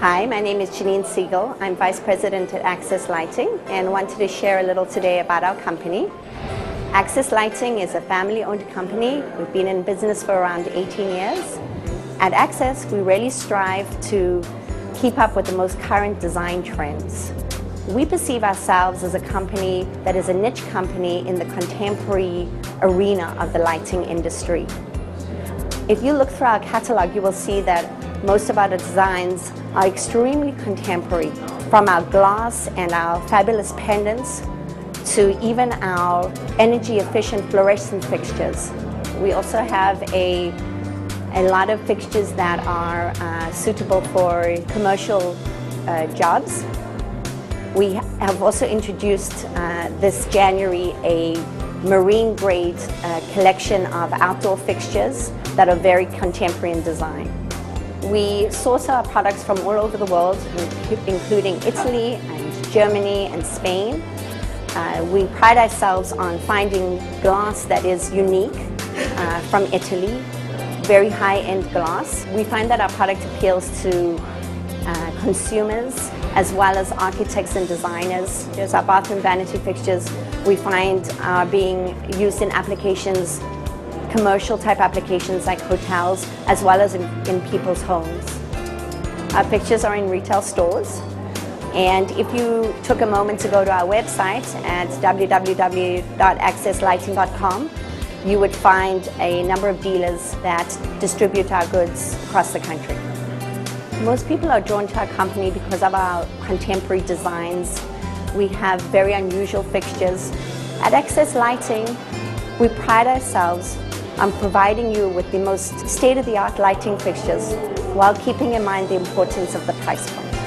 Hi, my name is Janine Siegel. I'm Vice President at Access Lighting and wanted to share a little today about our company. Access Lighting is a family-owned company. We've been in business for around 18 years. At Access, we really strive to keep up with the most current design trends. We perceive ourselves as a company that is a niche company in the contemporary arena of the lighting industry. If you look through our catalog, you will see that most of our designs are extremely contemporary, from our glass and our fabulous pendants to even our energy efficient fluorescent fixtures. We also have a, a lot of fixtures that are uh, suitable for commercial uh, jobs. We have also introduced uh, this January a marine grade uh, collection of outdoor fixtures that are very contemporary in design. We source our products from all over the world, including Italy and Germany and Spain. Uh, we pride ourselves on finding glass that is unique uh, from Italy, very high-end glass. We find that our product appeals to uh, consumers as well as architects and designers. There's our bathroom vanity fixtures we find are being used in applications commercial type applications like hotels as well as in, in people's homes. Our pictures are in retail stores and if you took a moment to go to our website at www.accesslighting.com you would find a number of dealers that distribute our goods across the country. Most people are drawn to our company because of our contemporary designs. We have very unusual fixtures. At Access Lighting, we pride ourselves I'm providing you with the most state-of-the-art lighting fixtures while keeping in mind the importance of the price point.